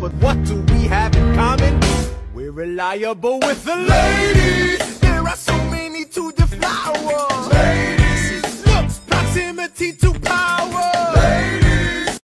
But what do we have in common? We're reliable with the ladies. There are so many to deflower. Ladies, looks, proximity to